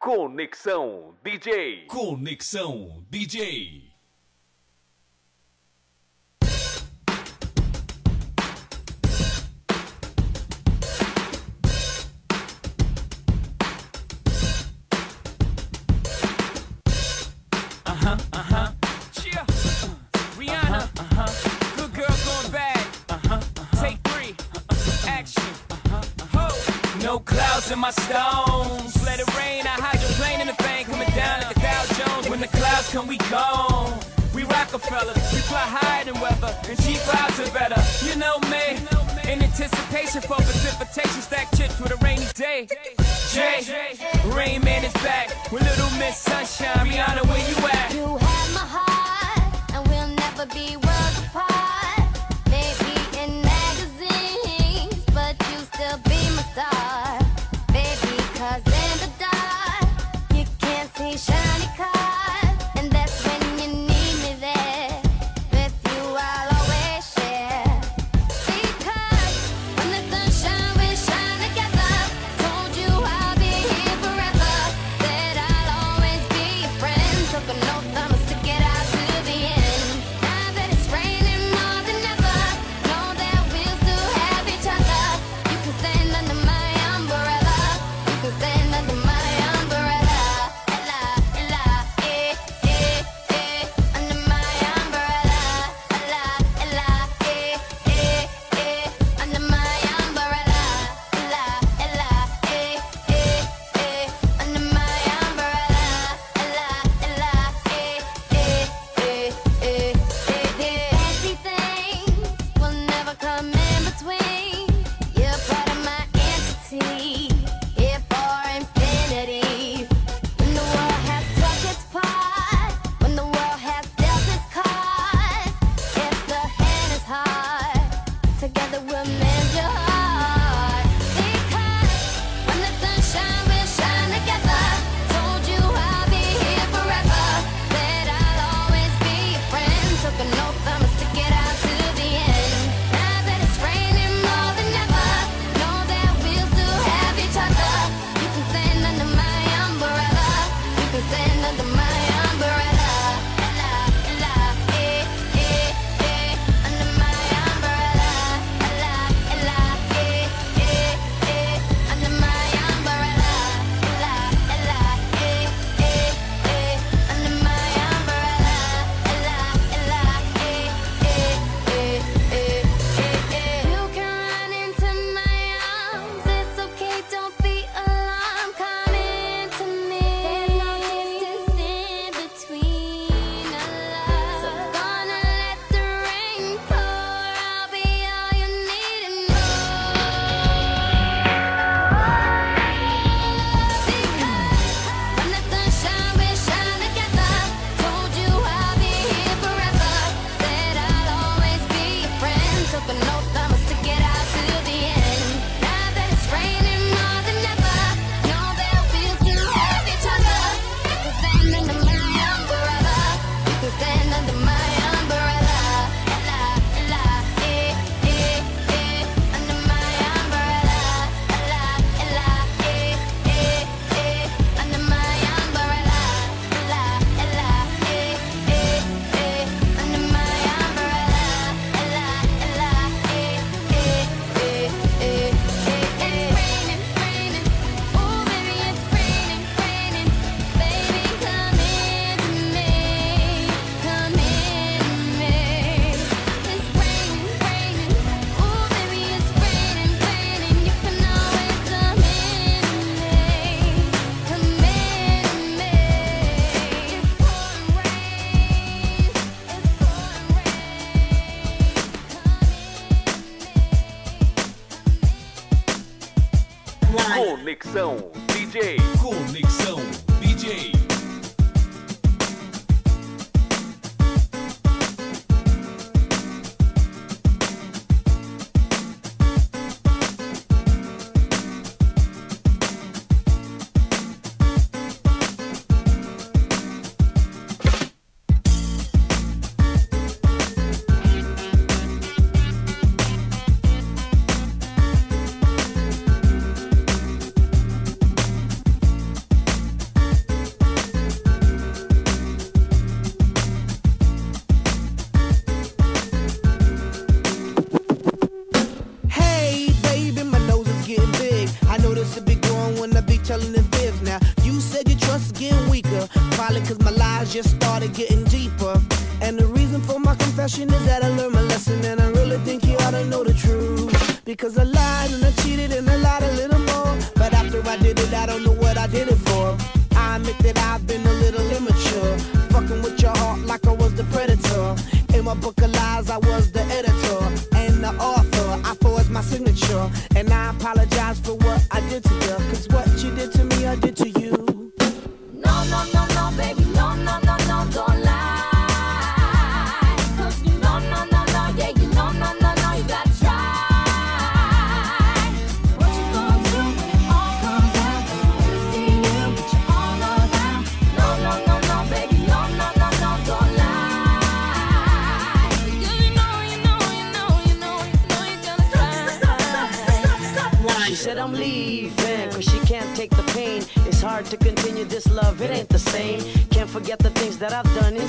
Conexão DJ. Conexão DJ. clouds in my stones. Let it rain, I hide your plane in the bank. Coming down like the Dow Jones. When the clouds come, we gone. We Rockefeller, we fly higher than weather, and cheap clouds are better. You know me, in anticipation for precipitation, stack chips for a rainy day. Jay, Rain Man is back with Little Miss Sunshine. Rihanna, where you at? You have my heart, and we'll never be. Cause then the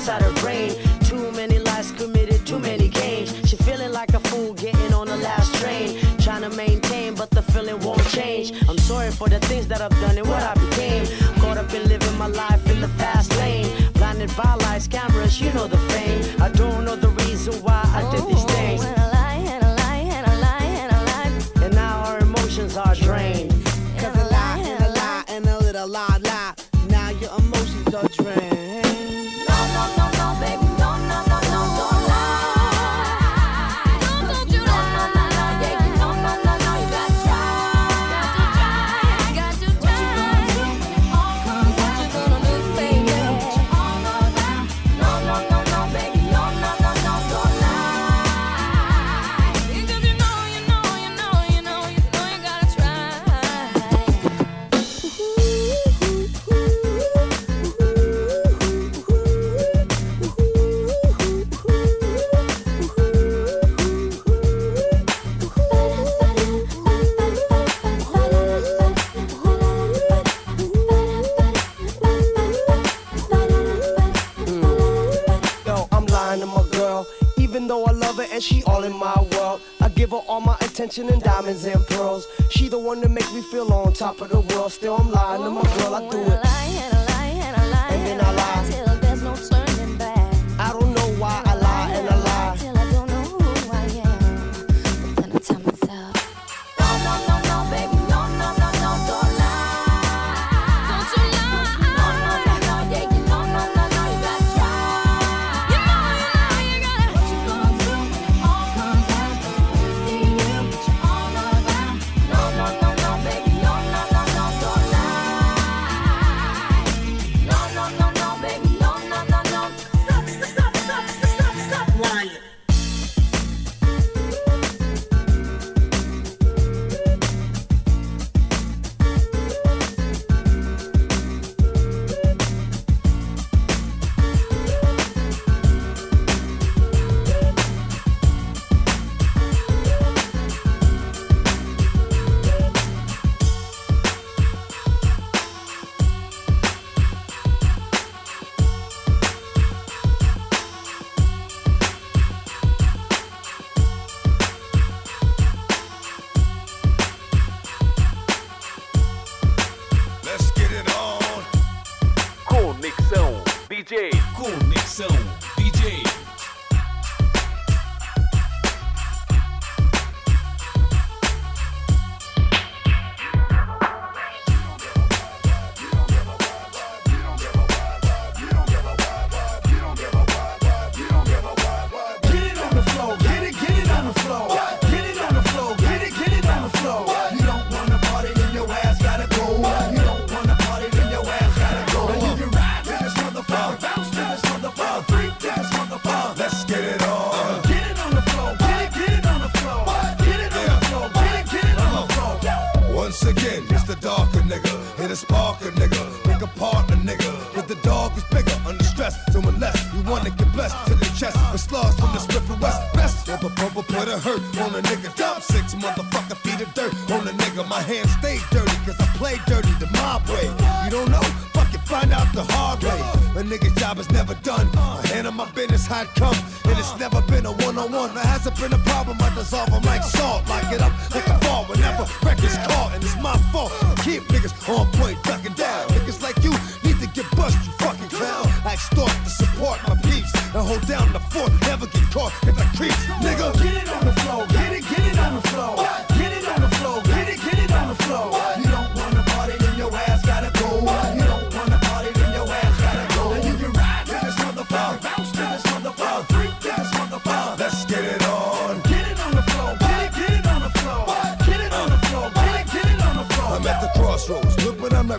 inside her brain. Too many lies committed, too many games. She feeling like a fool getting on the last train. Trying to maintain, but the feeling won't change. I'm sorry for the things that I've done and what I've mansion and diamonds and pearls. She the one to make me feel on top of the world. Still nigga. But the dog is bigger under stress. So unless you wanna get blessed to the chest, with slaws from the Smith and West. Best or the purple put a hurt on a nigga. Dump six motherfucker feet of dirt on a nigga. My hands stay dirty, cause I play dirty the mob way. You don't know? Fuck it, find out the hard way. A nigga's job is never done. I handle my business how it come. And it's never been a one-on-one. There hasn't been a problem. I dissolve them like salt. Lock it up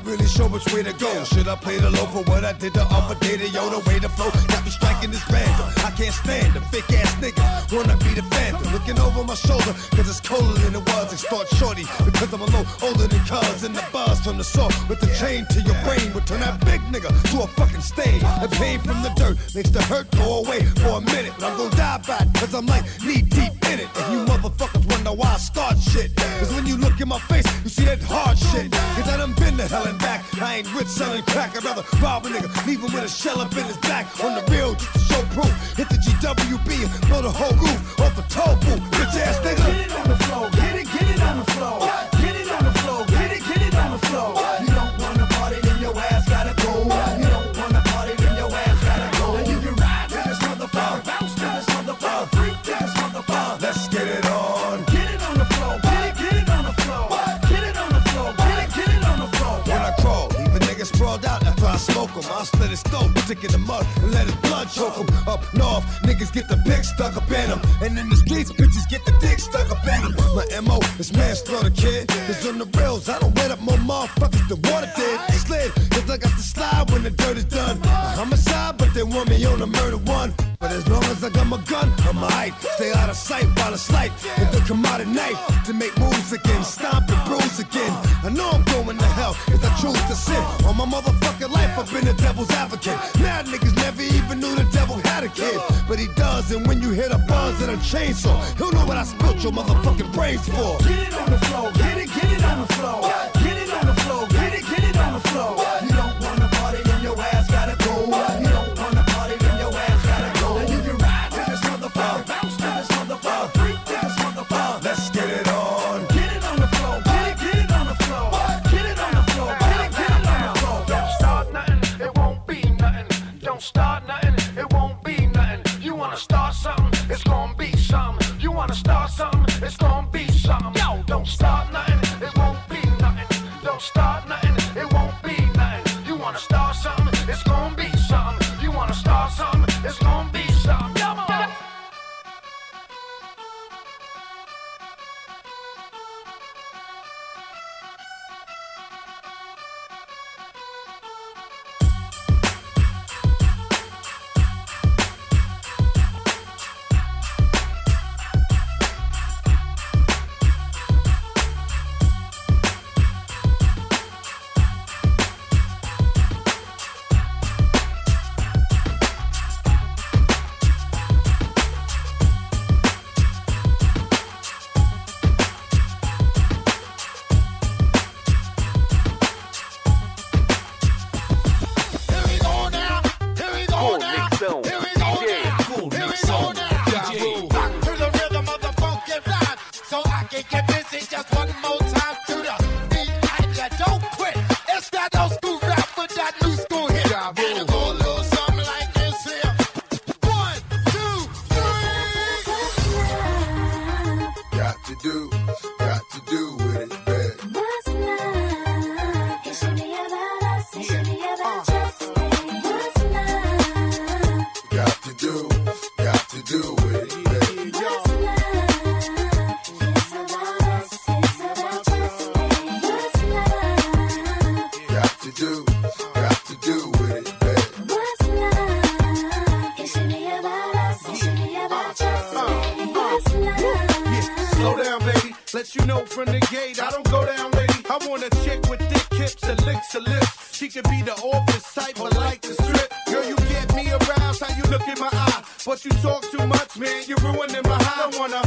really sure which way to go. Should I play the low for what I did the other day? To yo, the way to flow got me striking this random. I can't stand a fake ass nigga. Wanna be the phantom. Looking over my shoulder, cause it's colder than it was. Extort shorty, because I'm a little older than cuz. And the buzz from the saw with the chain to your brain would turn that big nigga to a fucking stain. The pain from the dirt makes the hurt go away for a minute. But I'm gonna die by it, cause I'm like knee deep in it. And you motherfuckers wonder why I start shit. Cause when you look in my face, you see that hard shit. Cause I done been to hell back. I ain't rich selling crack. I'd rather rob a nigga, leave him with a shell up in his back. On the real, just to show proof. Hit the GWB and blow the whole roof off the booth. Bitch ass Get it on the floor, get it, get it on the floor. I'll slit his throat, stick in the mud, and let his blood choke him. Up north, niggas get the pick stuck up in them. And in the streets, bitches get the dick stuck up in them. My MO is manslaughter, kid. Cause on the rails, I don't wet up more motherfuckers than water did. Slid, cause I got to slide when the dirt is done. I'm a side, but they want me on a murder one. But as long as I got my gun, I'm alright. Stay out of sight while it's light. If they come out at night to make moves again, stomp and bruise again. I know I'm going to hell if I choose to sin. On my motherfucking life, I've been a devil's advocate. Mad niggas never even knew the devil had a kid. But he does, and when you hit a buzz and a chainsaw, he'll know what I spilt your motherfucking brains for. Get it on the floor, get it, get it on the floor. Get it on the floor, get it, get it on the floor. Let you know from the gate, I don't go down, lady. I want a chick with thick hips and licks her lips. She could be the office type, but like to strip. Girl, you get me aroused, how you look in my eye. But you talk too much, man, you're ruining my high. I wanna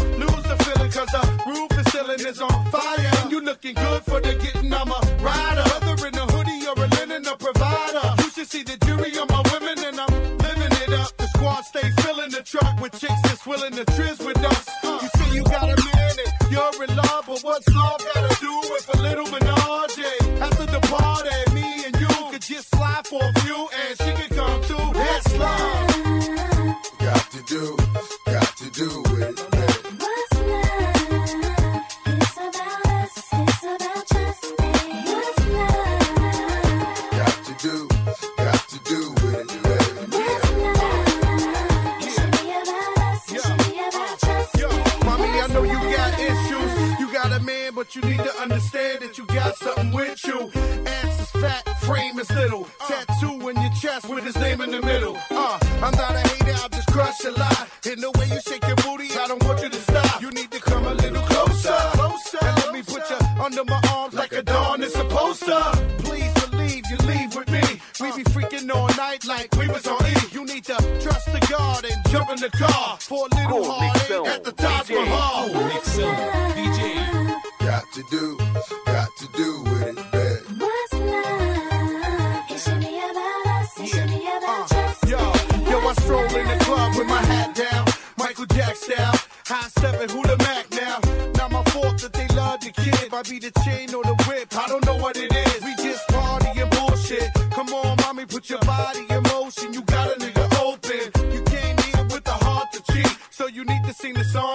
you need to understand that you got something with you. Ass is fat, frame is little. Tattoo in your chest with his name in the middle. Uh, I'm not a hater, I just crush a lot. In the way you shake your booty, I don't want you to stop. You need to come a little closer. closer and let me put you under my arms like a dawn is supposed to. Please believe you leave with me. We be freaking all night like we was on E. You need to trust the guard and jump in the car.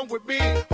with me?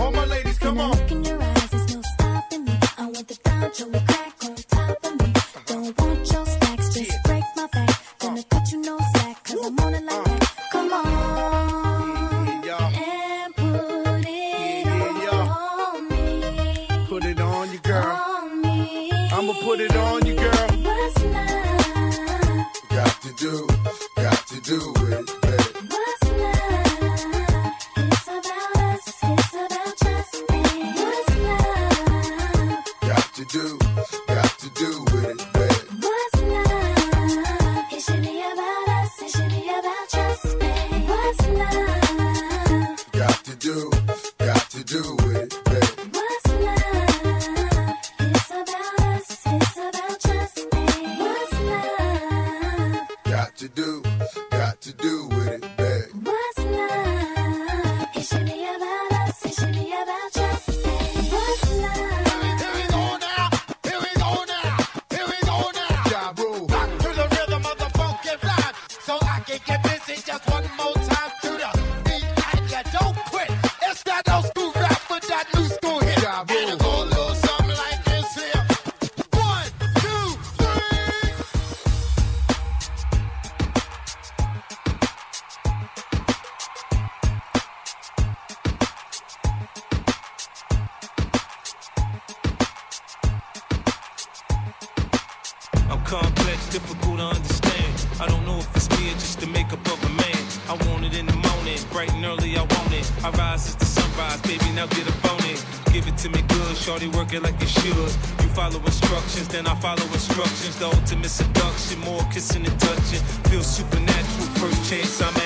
chase something.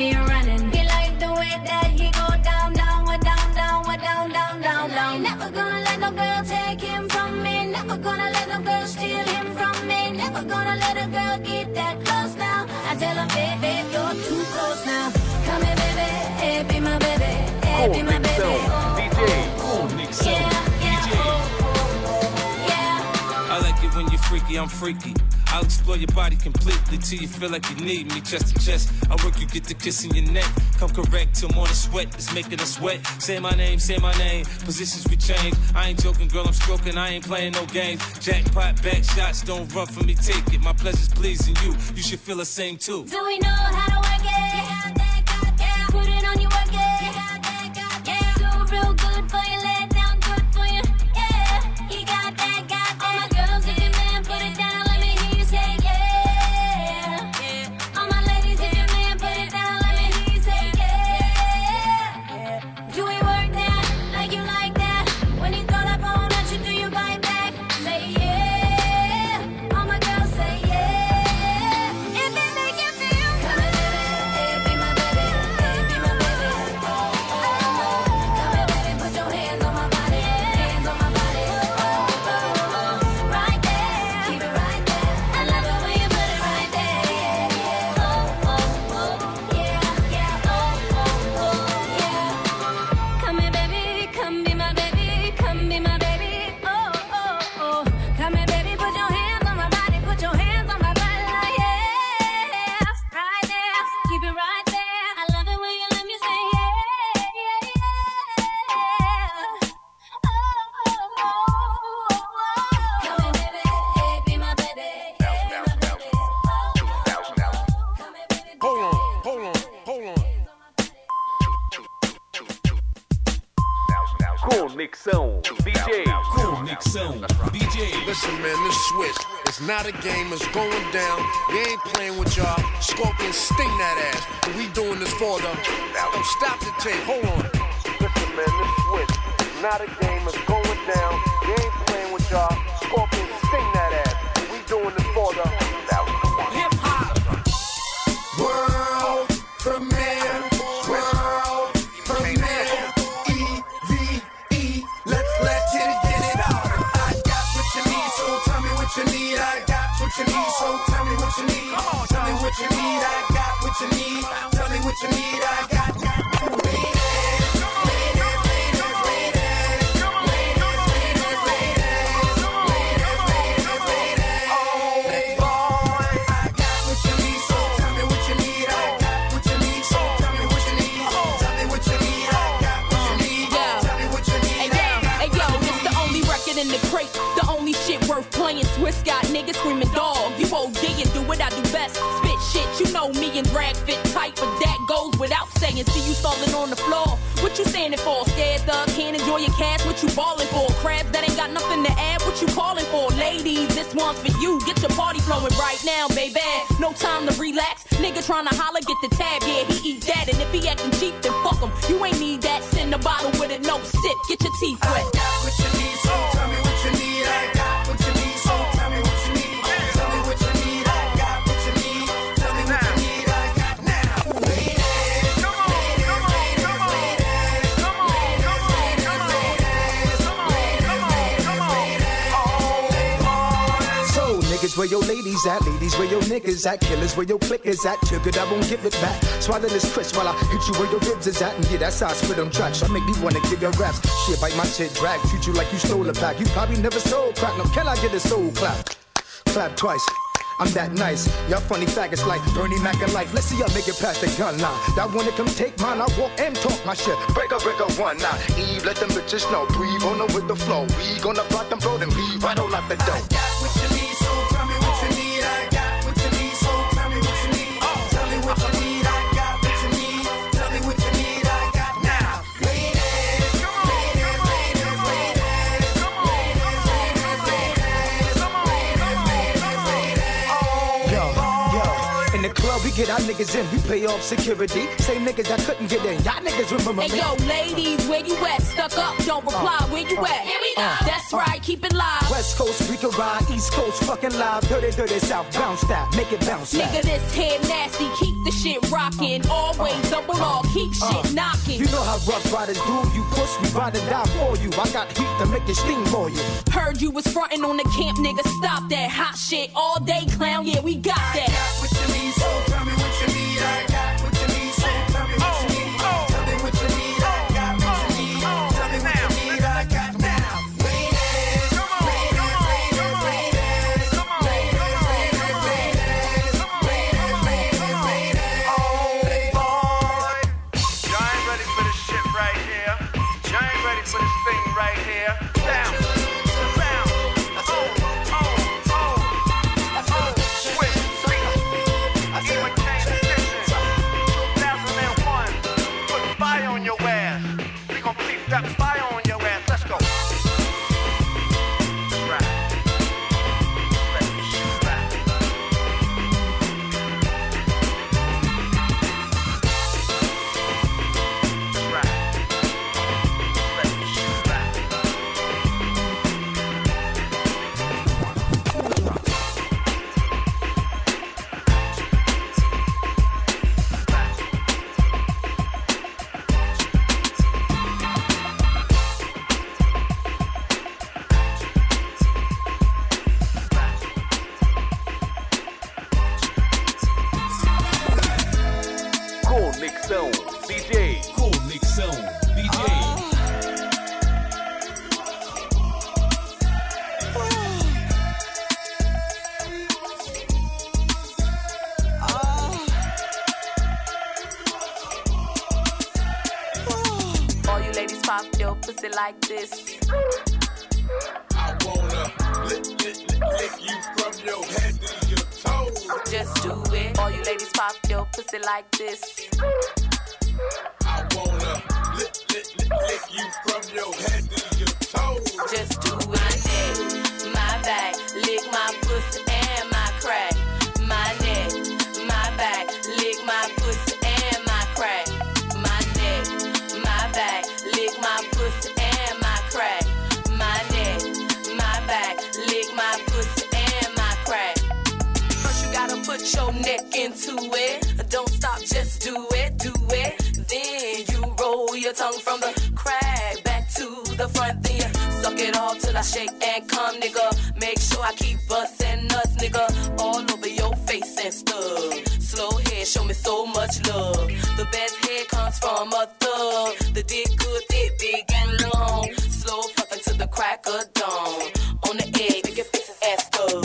Me running? He like the way that he go down, down, wa down, down, wa down, down, down, down. Never gonna let no girl take him from me. Never gonna let no girl steal him from me. Never gonna let a girl get that close now. I tell him, babe, babe, you're too close now. Come here, baby, hey, be my baby, hey, be my baby. Conexão oh, oh, Yeah, yeah, when you're freaky, I'm freaky. I'll explore your body completely till you feel like you need me chest to chest. I work you get the kiss in your neck. Come correct till morning sweat is making us wet. Say my name, say my name. Positions we change. I ain't joking, girl, I'm stroking. I ain't playing no games. Jackpot, back shots, don't run for me, take it. My pleasure's pleasing you. You should feel the same too. Do we know how to Not a game, it's going down. We ain't playing with y'all. Scorpion, sting that ass. We doing this for the. Now, stop the tape. Hold on. Listen, man, this. It's not a game, it's me and drag fit tight, but that goes without saying. See you stalling on the floor. What you standing for? Scared thug, can't enjoy your cash. What you balling for? Crabs that ain't got nothing to add. What you calling for? Ladies, this one's for you. Get your party flowing right now, baby. No time to relax. Nigga trying to holler, get the tab. Yeah, he eat that. And if he acting cheap, then fuck him. You ain't need that. Send a bottle with it, no sip. Get your teeth wet. I got what you need, so where your ladies at? Ladies, where your niggas at? Killers, where your click is at? It, I won't give it back. Swallow this crisp while I hit you where your ribs is at. And yeah, that's how I spit on tracks. I make me wanna give your raps. Shit, bite my shit, drag. Treat you like you stole a pack. You probably never sold crack. no, can I get a soul clap? Clap twice. I'm that nice. Y'all funny faggots like Bernie Mac and life. Let's see y'all make it past the gun line. That wanna come take mine, I walk and talk my shit. Break up, break up one now. Eve, let them bitches know. Breathe on them with the flow. We gonna block them, blow them, leave right on out the door. Get our niggas in, we pay off security. Same niggas that couldn't get in, y'all niggas remember Hey me. yo, ladies, where you at? Stuck up, don't uh, reply. Where you uh, at? Here we uh, go. That's right, keep it live. West Coast, we can ride. East Coast, fucking live. Dirty, dirty South, bounce that, make it bounce that. Nigga, this head nasty, keep the shit rocking. Always double R, keep shit knocking. You know how Ruff Ryders do. You push me, ride or die for you. I got heat to make it steam for you. Heard you was frontin' on the camp, nigga. Stop that hot shit all day, clown. Yeah, we got that. What you need, like this. I wanna lick, lick, lick, lick you from your head to your toes. Just do it. All you ladies pop your pussy like this. Into it. Don't stop, just do it, do it. Then you roll your tongue from the crack back to the front. Then you suck it all till I shake and come, nigga. Make sure I keep busting nuts, nigga. All over your face and stuff. Slow head, show me so much love. The best head comes from a thug. The dick good, thick, big and long. Slow fucking to the crack of dawn. On the egg, make your faces ass stuff uh.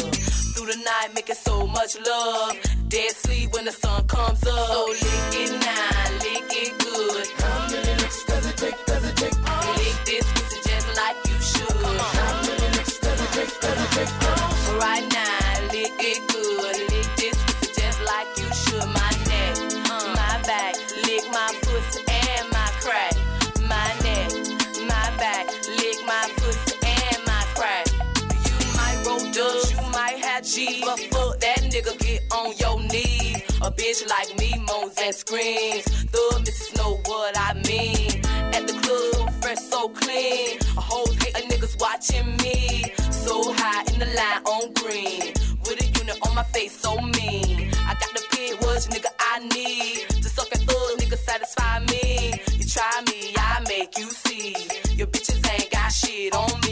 through the night, making so much love. Might have G, but fuck that nigga, get on your knees. A bitch like me moans and screams. The missus know what I mean. At the club, fresh, so clean. A whole hate of niggas watching me. So high in the line on green. With a unit on my face, so mean. I got the pig was nigga I need. To suck and thug, nigga satisfy me. You try me, I make you see. Your bitches ain't got shit on me.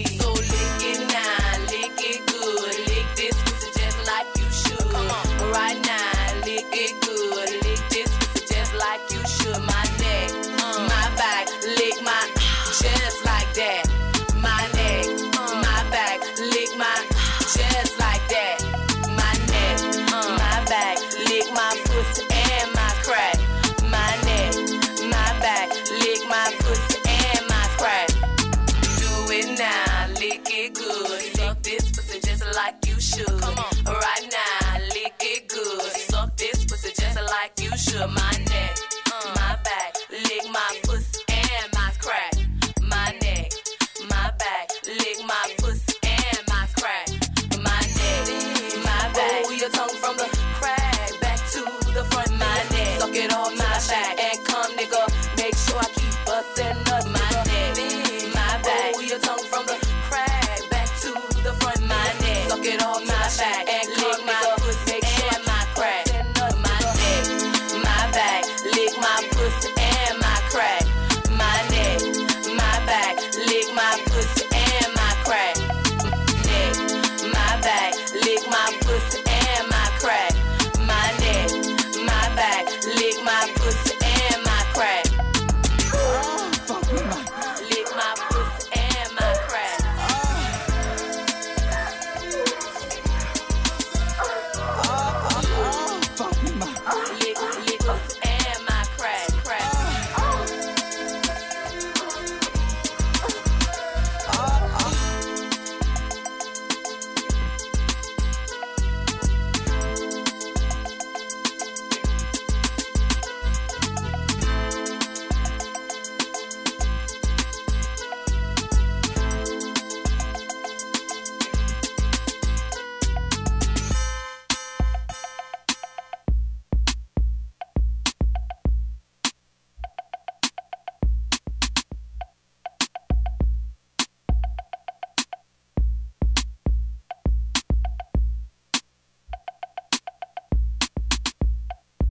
life.